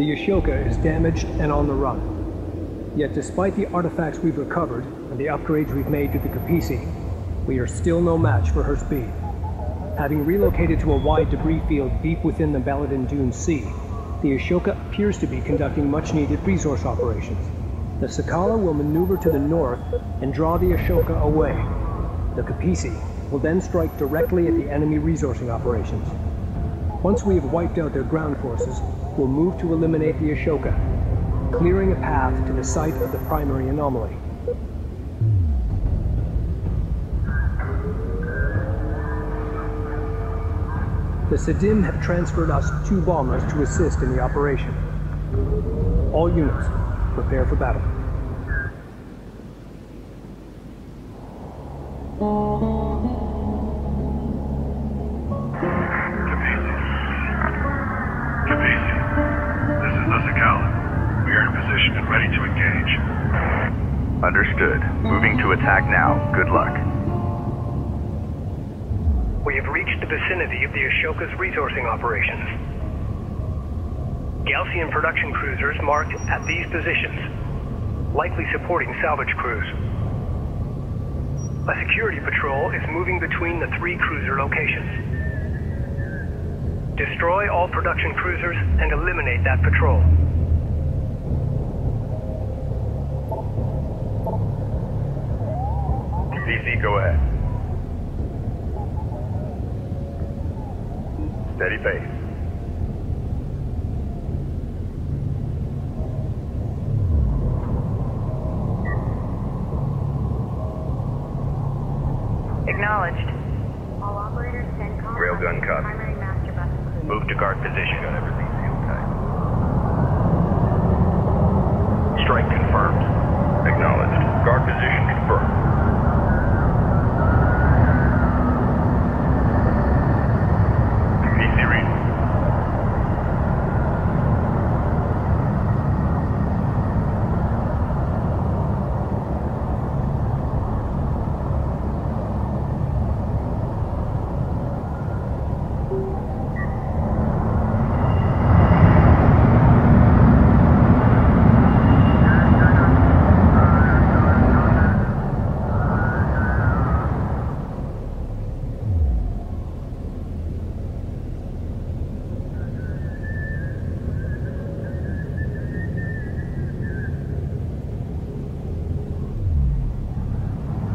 The Ashoka is damaged and on the run. Yet despite the artifacts we've recovered and the upgrades we've made to the Kapisi, we are still no match for her speed. Having relocated to a wide debris field deep within the Beladin Dune Sea, the Ashoka appears to be conducting much-needed resource operations. The Sakala will maneuver to the north and draw the Ashoka away. The Kapisi will then strike directly at the enemy resourcing operations. Once we have wiped out their ground forces, we'll move to eliminate the Ashoka, clearing a path to the site of the primary anomaly. The Sadim have transferred us two bombers to assist in the operation. All units, prepare for battle. Ready to engage. Understood. Moving to attack now. Good luck. We have reached the vicinity of the Ashoka's resourcing operations. Gaalsien production cruisers marked at these positions, likely supporting salvage crews. A security patrol is moving between the three cruiser locations. Destroy all production cruisers and eliminate that patrol. DC, go ahead. Steady pace. Acknowledged. All operators send com- Railgun copy. Primary master bus included. Move to guard position. Got everything sealed tight. Strike confirmed. Acknowledged. Guard position confirmed. PC reading.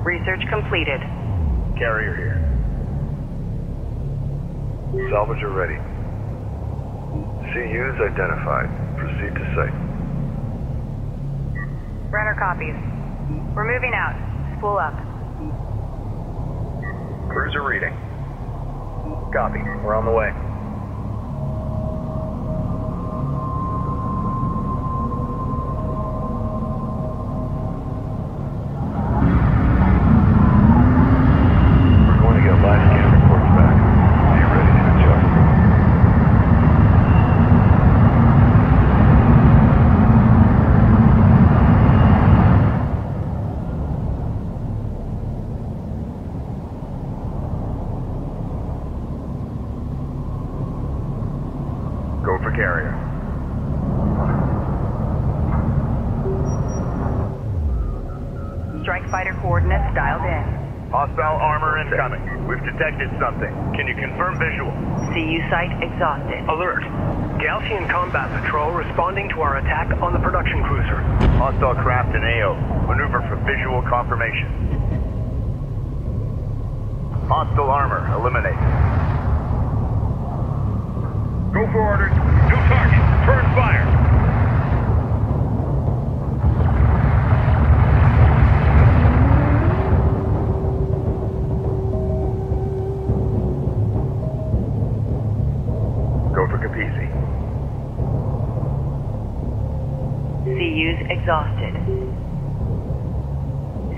Research completed. Carrier here. Salvager ready. CUs identified. Proceed to site. Runner copies. We're moving out. Spool up. Cruiser reading. Copy. We're on the way. We're going to get live scan reports back. Be ready to adjust. Go for carrier. Strike fighter coordinates dialed in. Hostile armor incoming. We've detected something. Can you confirm visual? CU site exhausted. Alert! Gaalsien Combat Patrol responding to our attack on the production cruiser. Hostile craft in AO. Maneuver for visual confirmation. Hostile armor eliminated.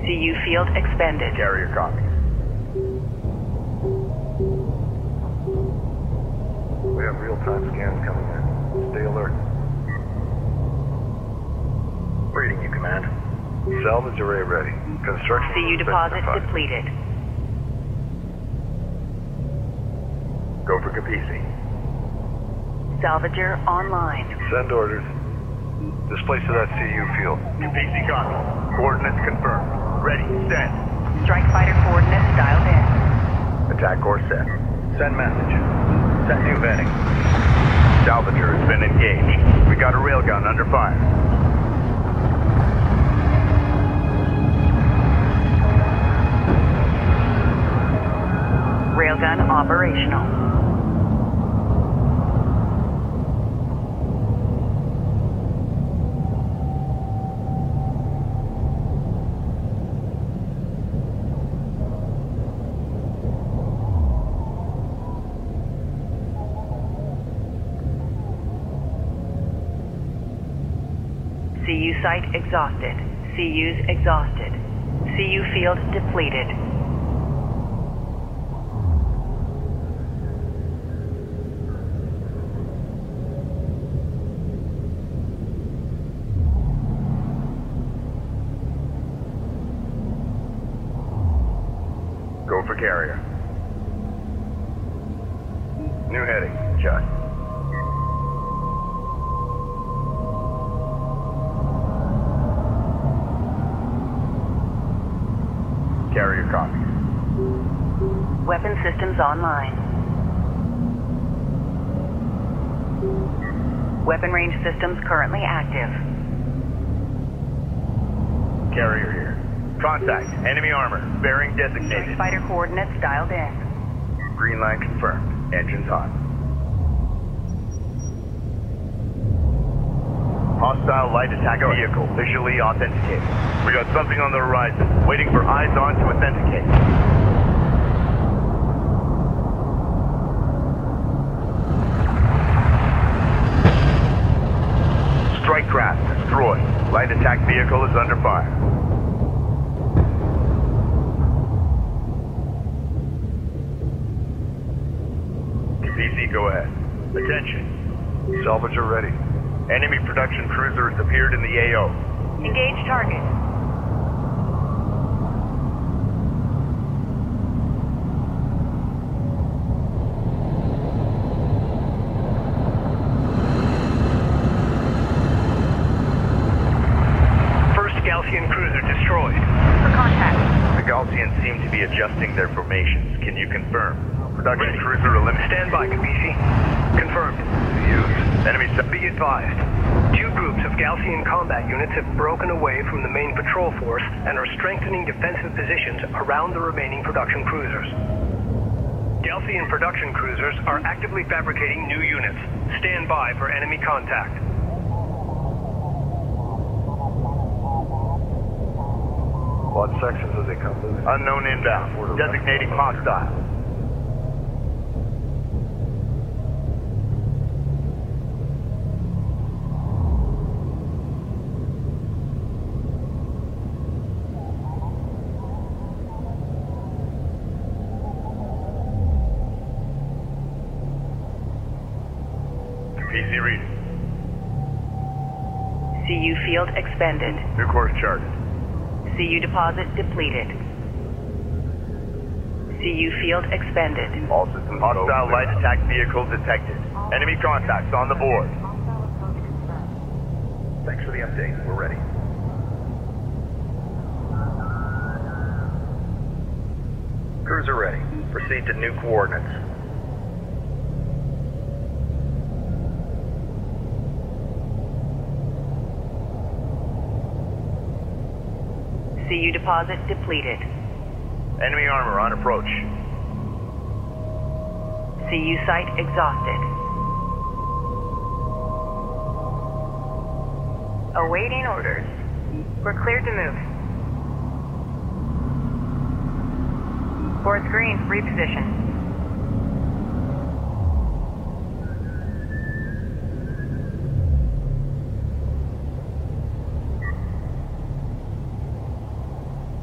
CU field expended. Carrier copies. We have real-time scans coming in. Stay alert. Reading you, Command. Salvage array ready. Construction CU deposit identified. depleted. Go for Kapisi. Salvager online. Send orders. Displace to that CU field. PC copy. Coordinates confirmed. Ready, send. Strike fighter coordinates dialed in. Attack course set. Send message. Send new vetting. Salvager has been engaged. We got a railgun under fire. Railgun operational. CU site exhausted. CU's exhausted. CU field depleted. Go for carrier. New heading. Just. Carrier copy. Weapon online. Weapon range systems currently active. Carrier here. Contact. Enemy armor. Bearing designated. Strike fighter coordinates dialed in. Green line confirmed. Engines on. Hostile light attack vehicle visually authenticated. We got something on the horizon. Waiting for eyes on to authenticate. Strike craft destroyed. Light attack vehicle is under fire. PC, go ahead. Attention. Salvager ready. Enemy production cruiser has appeared in the AO. Engage target. First Gaalsien cruiser destroyed. For contact. The Gaalsiens seem to be adjusting their formations. Can you confirm? Production cruiser eliminated. Stand by, Kapisi. Confirmed. Used. Enemy sub- Be advised. Two groups of Gaalsien combat units have broken away from the main patrol force and are strengthening defensive positions around the remaining production cruisers. Delphian production cruisers are actively fabricating new units. Stand by for enemy contact. What sections as they come loose? Unknown inbound. Designating hostile. PC reading. CU expended. New course charted. CU deposit depleted. CU field expended. All systems Hostile light attack vehicle detected. Enemy contacts on the board. Thanks for the update. We're ready. Cruiser ready. Proceed to new coordinates. CU deposit depleted. Enemy armor on approach. CU site exhausted. Awaiting orders. We're cleared to move. Fourth green, reposition.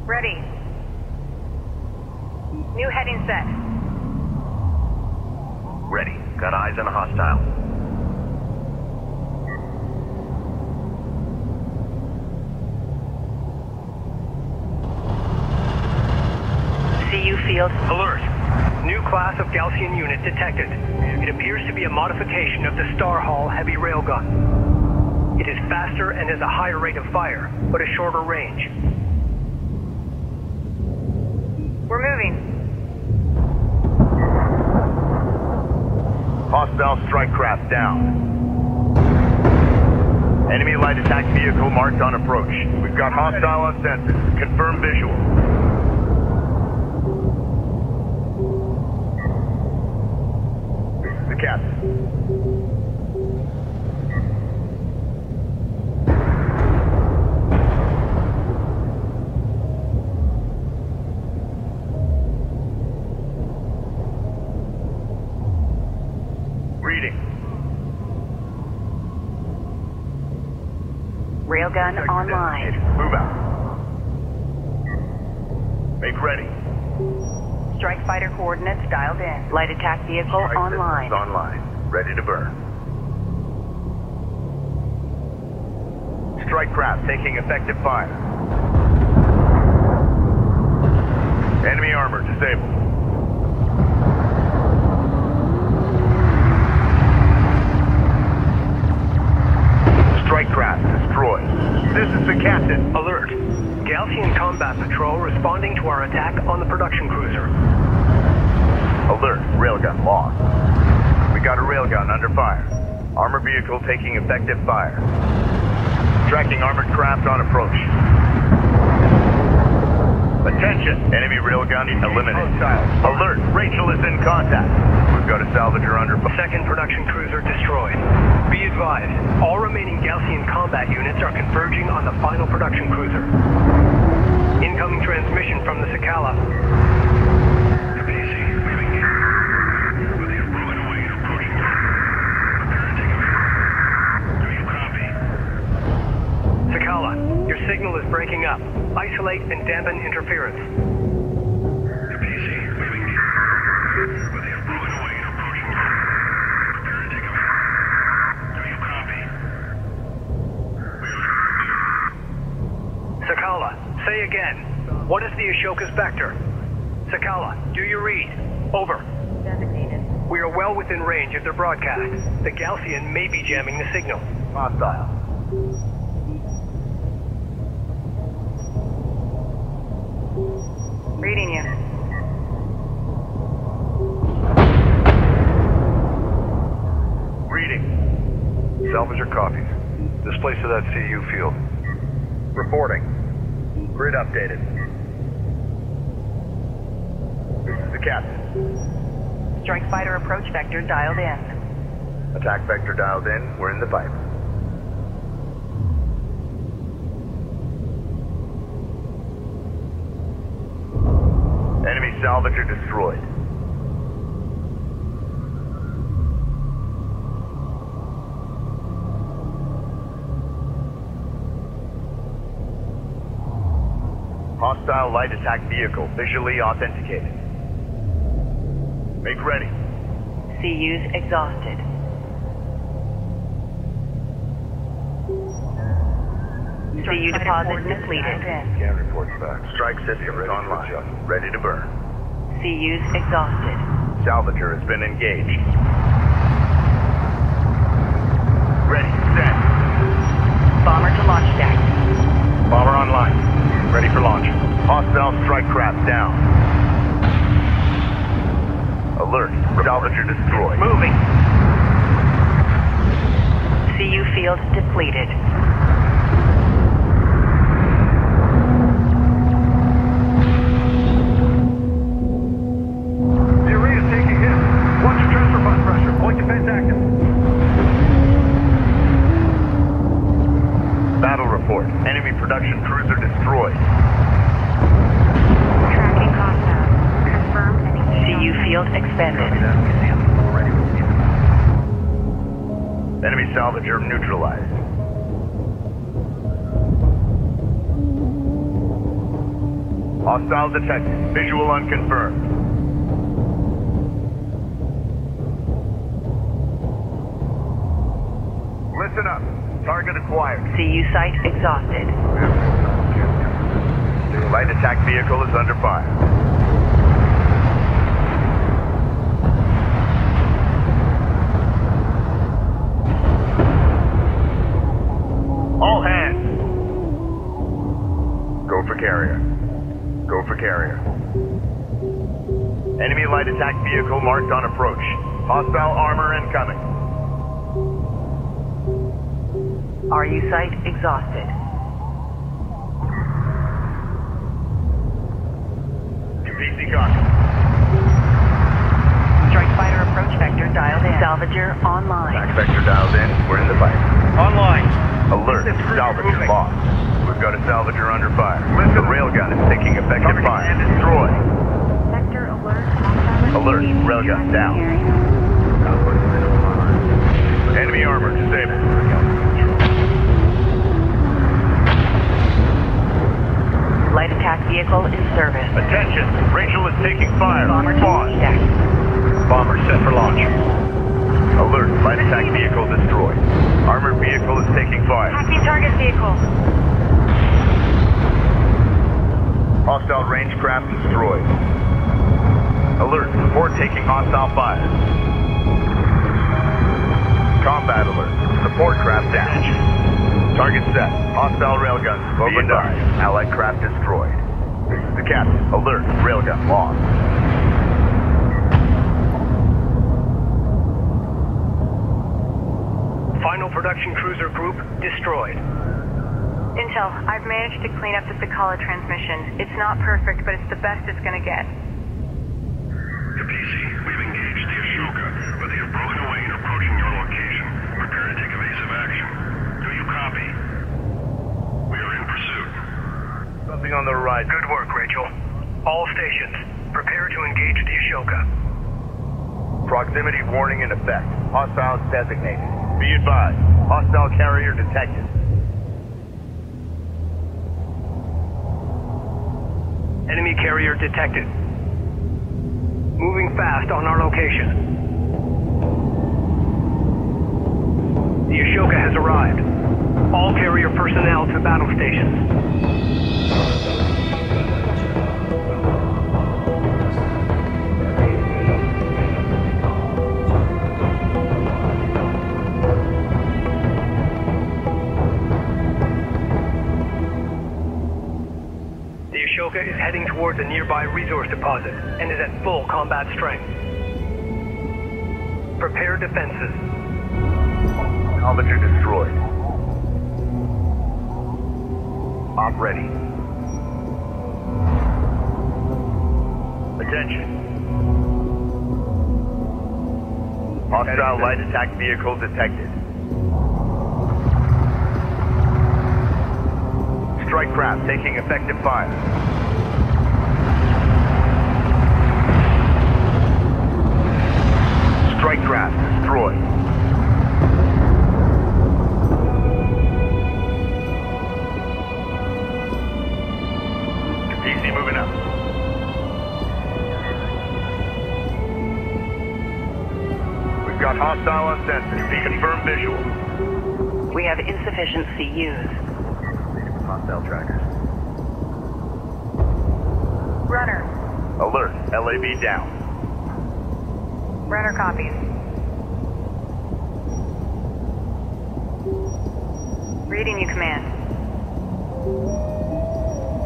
Ready. New heading set. Ready. Got eyes on a hostile. CU field Alert. New class of Gaalsien unit detected. It appears to be a modification of the Star Hall heavy railgun. It is faster and has a higher rate of fire, but a shorter range. We're moving. Hostile strike craft down. Enemy light attack vehicle marked on approach. We've got hostile on sensors. Confirm visual. This is the captain. Reading. Railgun online. Move out. Make ready. Strike fighter dialed in. Light attack vehicle Strike online. online. Ready to burn. Strike craft taking effective fire. Enemy armor disabled. Strike craft destroyed. This is the captain. Alert. Gaalsien Combat Patrol responding to our attack on the production cruiser. Alert. Railgun lost. We got a railgun under fire. Armor vehicle taking effective fire. Tracking armored craft on approach. Attention! Enemy railgun eliminated. Alert! Rachel is in contact. We've got a salvager under fire. Second production cruiser destroyed. Be advised, all remaining Gaalsien combat units are converging on the final production cruiser. Incoming transmission from the Sakala. Sakala, your signal is breaking up. Isolate and dampen interference. Sakala, say again. What is the Ashoka's vector? Sakala, do you read? Over. Designated. We are well within range of their broadcast. The Gaalsien may be jamming the signal. Hostile. Reading you. Reading. Salvager copies. Displace to that CU field. Reporting. Grid updated. This is the captain. Strike fighter approach vector dialed in. Attack vector dialed in. We're in the pipe. Enemy salvager destroyed. Hostile light attack vehicle visually authenticated. Make ready. CU's exhausted. CU deposit depleted. Scan reports back. Strike system is online. Ready to burn. CU's exhausted. Salvager has been engaged. Ready, set. Bomber to launch deck. Bomber online. Ready for launch. Hostile strike craft down. Alert. Salvager destroyed. Moving. CU field depleted. The array is taking hit. Watch your transfer bus pressure. Point defense active. Battle report. Enemy production cruiser destroyed. Tracking hostile. Confirmed CU field expended. Enemy salvager neutralized. Hostile detected. Visual unconfirmed. Listen up. Target acquired. CU site exhausted. Light attack vehicle is under fire. Vehicle marked on approach. Hostile armor incoming. RU site exhausted. PC copy. Strike fighter approach vector dialed in. Salvager online. Back vector dialed in. We're in the fight. Online. Alert. Salvager lost. We've got a salvager under fire. The railgun is taking effective fire. And destroy. Sector alert. Alert. Railgun down. Enemy armor disabled. Light attack vehicle in service. Attention. Rachel is taking fire. Bomber deck. Bomber set for launch. Alert. Light attack vehicle destroyed. Armored vehicle is taking fire. Hacking target vehicle. Hostile range craft destroyed. Alert. Support taking hostile fire. Combat alert. Support craft down. Target set. Hostile railgun. Opened up. Allied craft destroyed. The captain. Alert. Railgun lost. Final production cruiser group destroyed. Intel, I've managed to clean up the Sakala transmission. It's not perfect, but it's the best it's gonna get. Kapisi, we've engaged the Ashoka, but they have broken away and approaching your location. Prepare to take evasive action. Do you copy? We are in pursuit. Something on the horizon. Good work, Rachel. All stations, prepare to engage the Ashoka. Proximity warning in effect. Hostiles designated. Be advised. Hostile carrier detected. Enemy carrier detected. Moving fast on our location. The Ashoka has arrived. All carrier personnel to battle stations. The Ashoka is heading towards a nearby resource deposit and is at full combat strength. Prepare defenses. Salvager destroyed. Op ready. Attention. Hostile light attack vehicle detected. Strike craft taking effective fire. Strike craft destroyed. PC moving up. We've got hostile on sensor. Confirm visual. We have insufficient CUs. Hostile trackers. Runner. Alert. LAV down. Runner copies. Reading you, Command.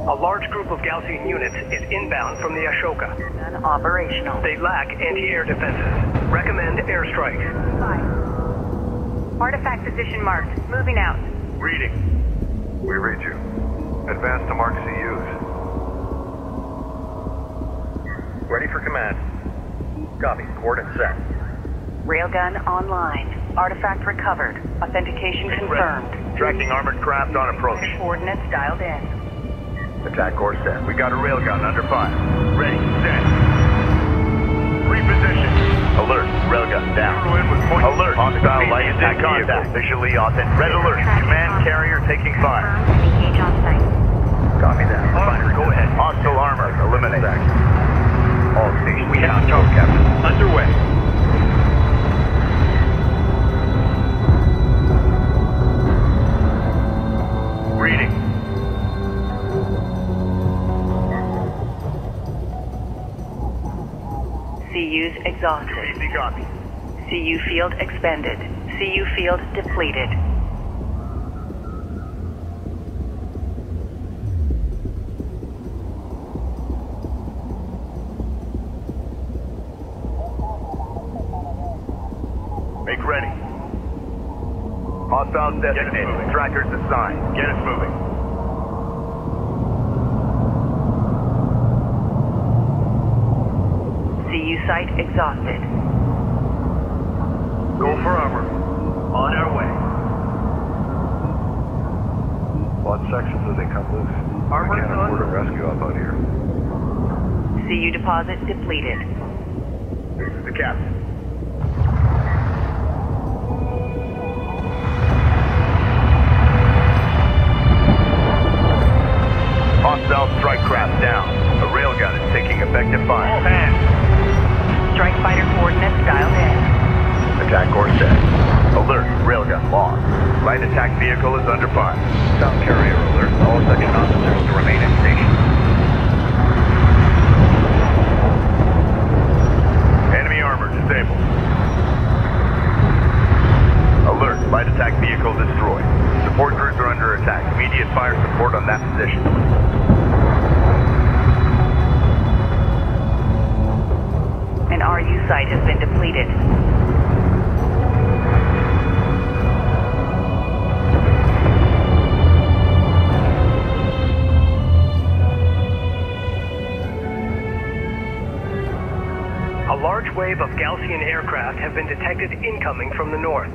A large group of Gaalsien units is inbound from the Ashoka. None operational. They lack anti-air defenses. Recommend airstrike. Five. Artifact position marked. Moving out. Reading. We read you. Advance to mark CUs. Ready for command. Copy. Coordinates set. Railgun online. Artifact recovered. Authentication confirmed. Tracking armored craft on approach. Coordinates dialed in. Attack course set. We got a railgun under fire. Ready. Set. Reposition. Alert. Railgun down. Alert. Hostile light attack contact. Visually authentic. Red alert. Command carrier taking fire. Engage on site. Copy that. Finder, go ahead. Hostile armor. Eliminate. All stations. We have tow, Captain. Underway. CUs exhausted. CU field expended. CU field depleted. Make ready. Hostile Designated Trackers assigned. Get us moving. Site exhausted. Go for armor. On our way. What sections did they come loose? Armor I can't on. afford a rescue up out here. CU deposit depleted. This is the captain. Hostile strike craft down. A railgun is taking effective fire. All hands. Strike fighter coordinates dialed in. Attack course set. Alert. Railgun lost. Light attack vehicle is under fire. South carrier alert. All section officers to remain in station. Have been detected incoming from the north.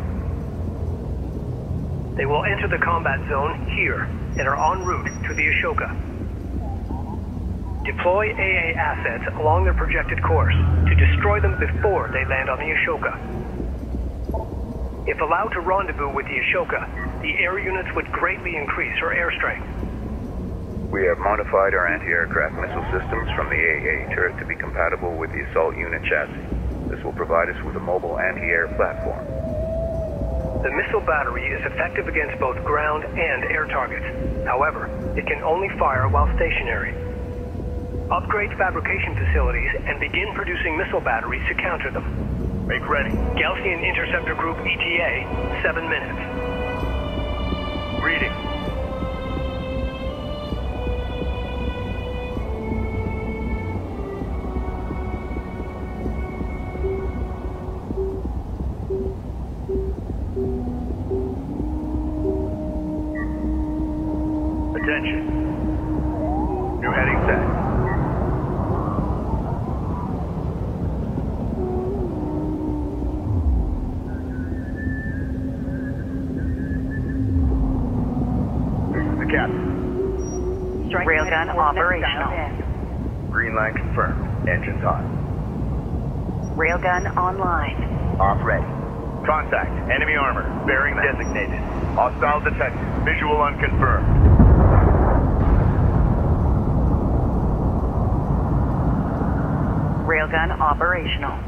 They will enter the combat zone here and are en route to the Ashoka. Deploy AA assets along their projected course to destroy them before they land on the Ashoka. If allowed to rendezvous with the Ashoka, the air units would greatly increase her air strength. We have modified our anti-aircraft missile systems from the AA turret to be compatible with the assault unit chassis. Will provide us with a mobile anti-air platform. The missile battery is effective against both ground and air targets. However, it can only fire while stationary. Upgrade fabrication facilities and begin producing missile batteries to counter them. Make ready. Gaalsien Interceptor Group ETA, seven minutes. Reading. Operational. Green line confirmed. Engines on. Railgun online. Off ready. Contact. Enemy armor. Bearing designated. Hostile detected. Visual unconfirmed. Railgun operational.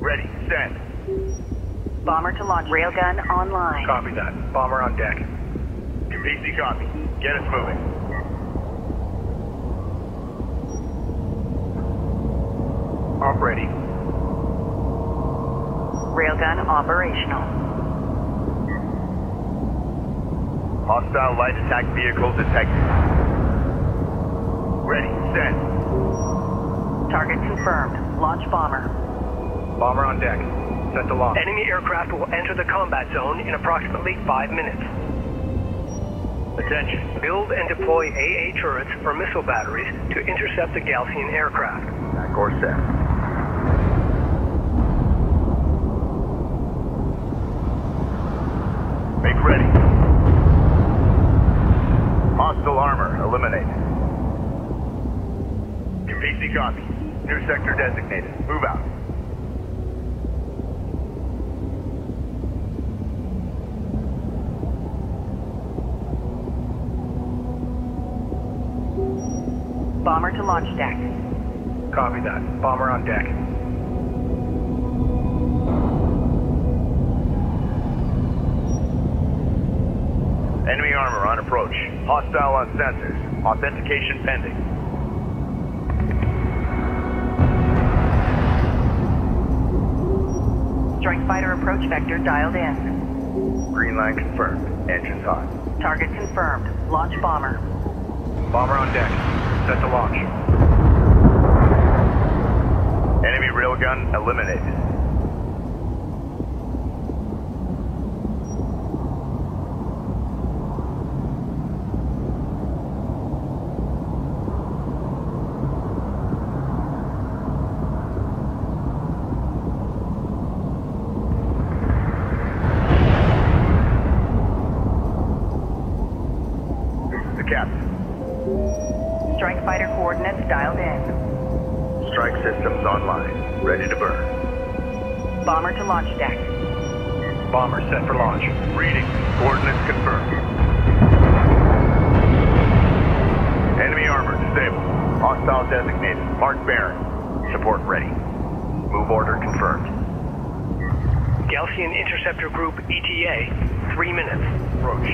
Ready. Send. Bomber to launch. Railgun online. Copy that. Bomber on deck. PC copy. Get us moving. Off ready. Railgun operational. Hostile light attack vehicle detected. Ready. Send. Target confirmed. Launch bomber. Bomber on deck. Set to launch. Enemy aircraft will enter the combat zone in approximately five minutes. Attention. Build and deploy AA turrets or missile batteries to intercept the Gaalsien aircraft. Attack course set. Make ready. Hostile armor eliminated. PC copy. New sector designated. Move out. Bomber to launch deck. Copy that. Bomber on deck. Enemy armor on approach. Hostile on sensors. Authentication pending. Strike fighter approach vector dialed in. Green line confirmed. Engines on. Target confirmed. Launch bomber. Bomber on deck. Set to launch. Enemy railgun eliminated. Hostile designated. Mark Baron. Support ready. Move order confirmed. Gaalsien Interceptor Group ETA, three minutes. Approach.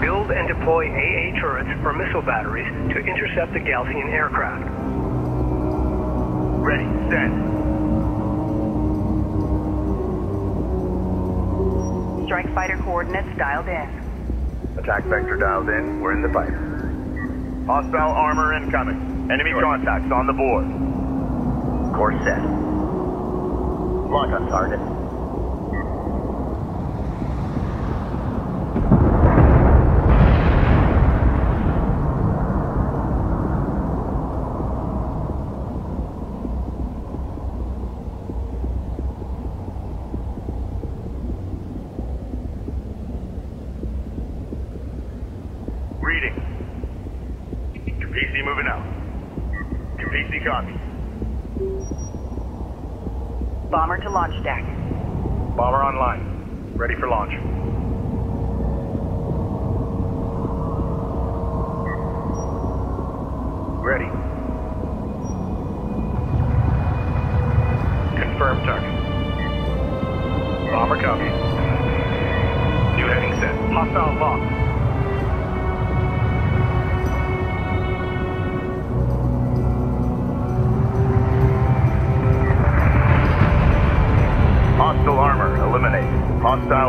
Build and deploy AA turrets or missile batteries to intercept the Gaalsien aircraft. Ready. Send. Strike fighter coordinates dialed in. Attack vector dialed in. We're in the fighter. Hostile armor incoming. Enemy contacts on the board. Course set. Lock on target. Reading. Kapisi moving out. Kapisi copy. Bomber to launch deck. Bomber online. Ready for launch. Ready.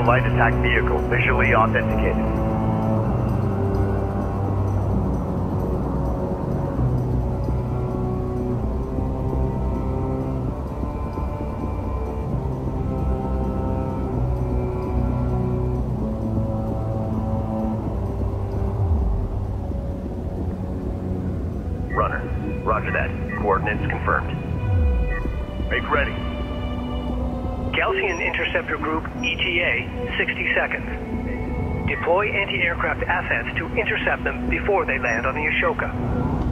Light attack vehicle visually authenticated. Anti-aircraft assets to intercept them before they land on the Ashoka.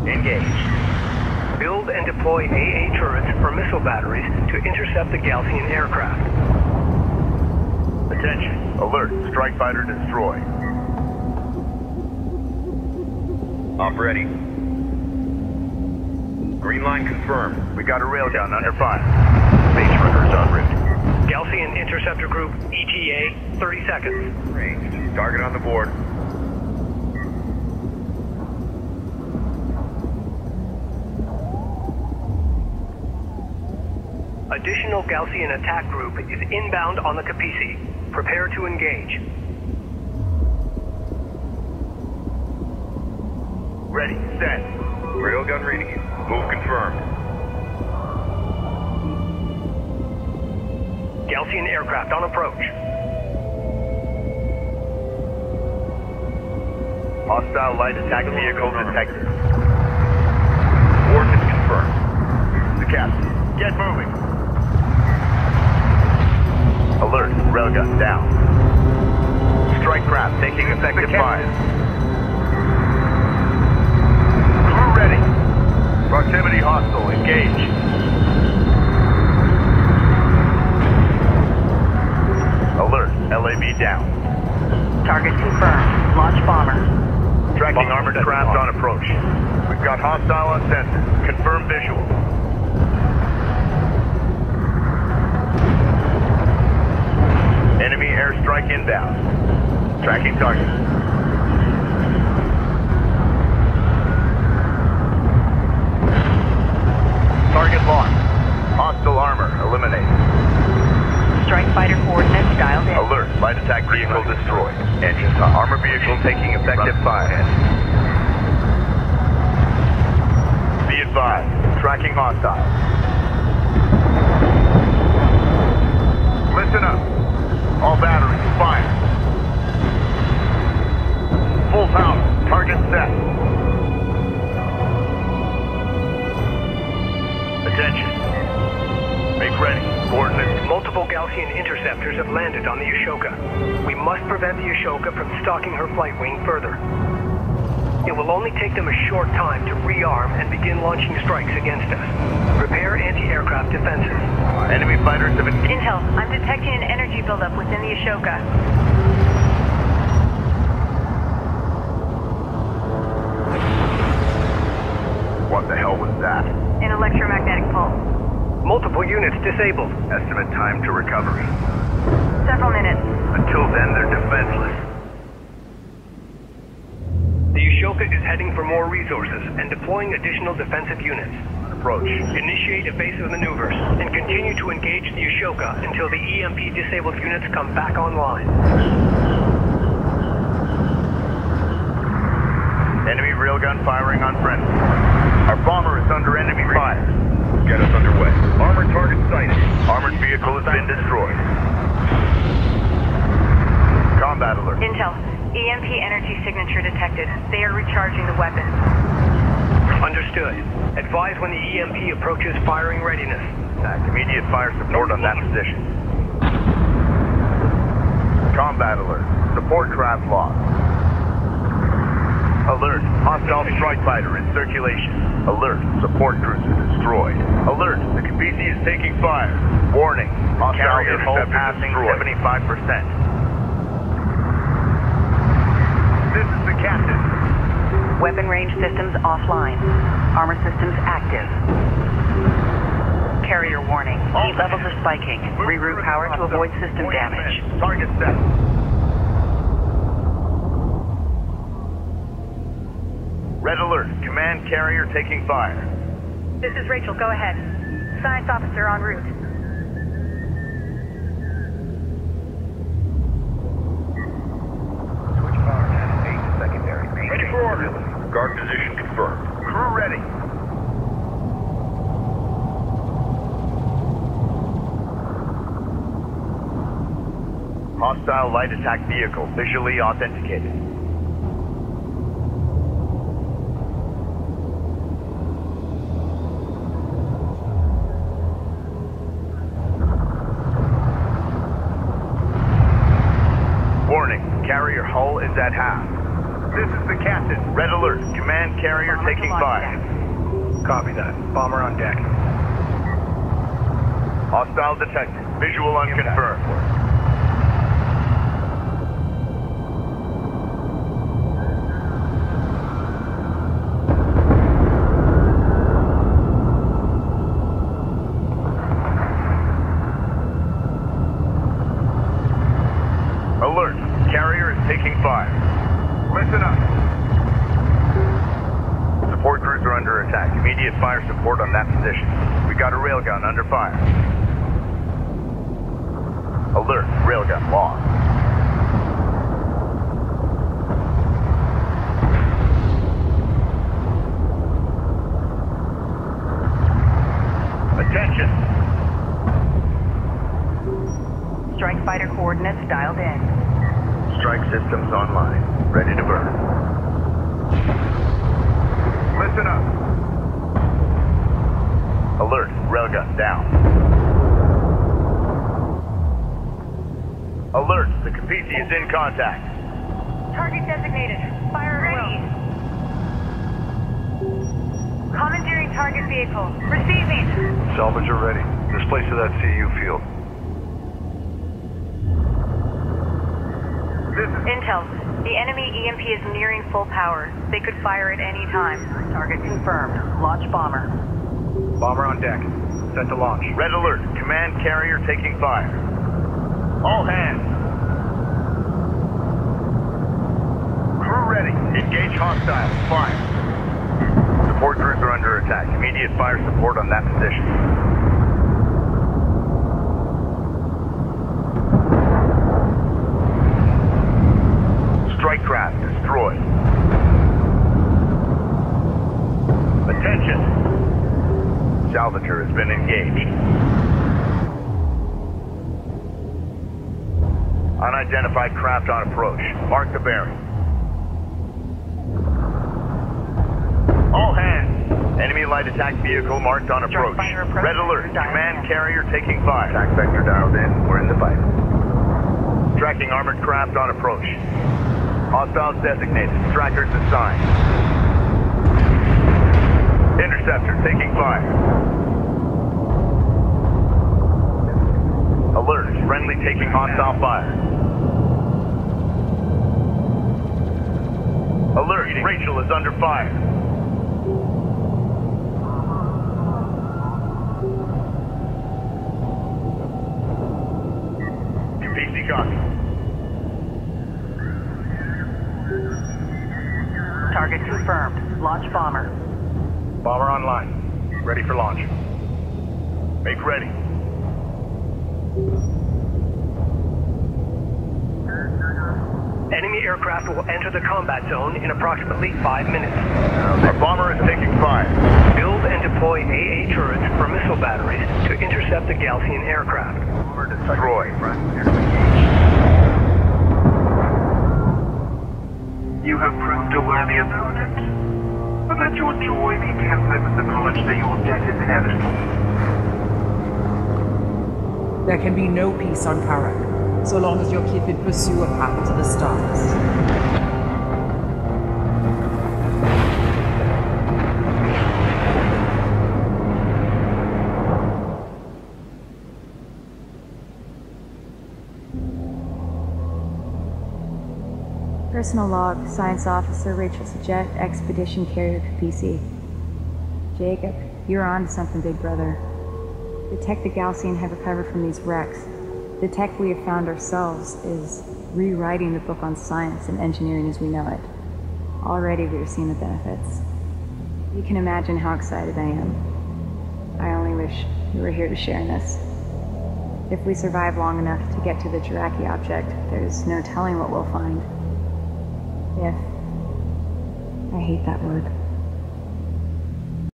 Engage. Build and deploy AA turrets or missile batteries to intercept the Gaalsien aircraft. Attention. Alert. Strike fighter destroyed. Op ready. Green line confirmed. We got a railgun under fire. Base runners en route. Gaalsien Interceptor Group ETA, 30 seconds. Ranged. Target on the board. Additional Gaalsien attack group is inbound on the Kapisi. Prepare to engage. Ready. Set. Railgun reading. Move confirmed. Gaalsien aircraft on approach. Hostile light attack vehicle detected. Coordinates confirmed. The captain. Get moving. Alert. Railgun down. Strike craft taking effective fire. Crew ready. Proximity hostile. Engage. Down. Target confirmed. Launch bomber. Tracking armored craft on approach. We've got hostile on sensor. Confirm visual. Enemy airstrike inbound. Tracking target. Target locked. Hostile armor eliminated. Strike fighter coordinates dialed in. Alert. Light attack vehicle destroyed. Engines on. Armor vehicle taking effective fire. Be advised. Tracking hostile. Listen up. All batteries, fire. Full power. Target set. Attention. Make ready. Coordinates. Multiple Gaalsien interceptors have landed on the Ashoka. We must prevent the Ashoka from stalking her flight wing further. It will only take them a short time to rearm and begin launching strikes against us. Prepare anti-aircraft defenses. Enemy fighters have been... Intel, I'm detecting an energy buildup within the Ashoka. What the hell was that? An electromagnetic pulse. Multiple units disabled. Estimate time to recovery. Several minutes. Until then, they're defenseless. The Ashoka is heading for more resources and deploying additional defensive units. Approach. Initiate evasive maneuvers and continue to engage the Ashoka until the EMP disabled units come back online. Enemy railgun firing on friendly. Our bomber is under enemy fire. Get us underway. Armored target sighted. Armored vehicle has been destroyed. Combat alert. Intel, EMP energy signature detected. They are recharging the weapon. Understood. Advise when the EMP approaches firing readiness. Attack. Immediate fire support on that position. Combat alert. Support craft lost. Alert. Hostile strike fighter in circulation. Alert. Support cruiser destroyed. Alert. The Kapisi is taking fire. Warning. Hostile Carrier hull passing destroyed. 75%. This is the captain. Weapon range systems offline. Armor systems active. Carrier warning. Heat levels are spiking. Reroute power to avoid system damage. Target set. Red alert. Command carrier taking fire. This is Rachel. Go ahead. Science officer en route. Switch power to 8 secondary. Ready for order. Guard position confirmed. Crew ready. Hostile light attack vehicle visually authenticated. Warning, carrier hull is at half. This is the captain. Red alert. Command carrier Bomber taking fire. deck. Copy that. Bomber on deck. Hostile detected. Visual unconfirmed. Alert. Carrier is taking fire. Listen up. Support crews are under attack. Immediate fire support on that position. We got a railgun under fire. Alert. Railgun lost. Attention. Strike fighter coordinates dialed in. Strike systems online. Ready to burn. Listen up. Alert. Down. Alert. The Kapisi is in contact. Target designated. Fire ready. Commandeering target vehicle. Receiving. Salvage are ready. Displace to that CU field. Intel, the enemy EMP is nearing full power. They could fire at any time. Target confirmed. Launch bomber. Bomber on deck. Set to launch. Red alert. Command carrier taking fire. All hands. Crew ready. Engage hostiles. Fire. Support crews are under attack. Immediate fire support on that position. Strike craft destroyed. Attention. Salvager has been engaged. Unidentified craft on approach. Mark the bearing. All hands. Enemy light attack vehicle marked on approach. approach. Red alert. Command carrier taking fire. Attack vector dialed in. We're in the fight. Tracking armored craft on approach. Hostiles designated. Trackers assigned. Interceptor taking fire. Alert. Friendly taking hostile fire. Alert. Rachel is under fire. Kapisi copy. Target confirmed. Launch bomber. Bomber online. Ready for launch. Make ready. Enemy aircraft will enter the combat zone in approximately five minutes. Our bomber is taking fire. Build and deploy AA turrets for missile batteries to intercept the Gaalsien aircraft. Bomber Destroy. You have proved a worthy opponent. But let your joy be tempered with the knowledge that your death is inevitable. There can be no peace on Kharak, so long as your Kiithid pursue a path to the stars. Personal log, Science Officer Rachel S'jet, Expedition Carrier Kapisi. Jacob, you're on to something, big brother. The tech the Gaalsien have recovered from these wrecks, the tech we have found ourselves, is rewriting the book on science and engineering as we know it. Already we are seeing the benefits. You can imagine how excited I am. I only wish you were here to share in this. If we survive long enough to get to the Jaraci object, there's no telling what we'll find. If. I hate that word.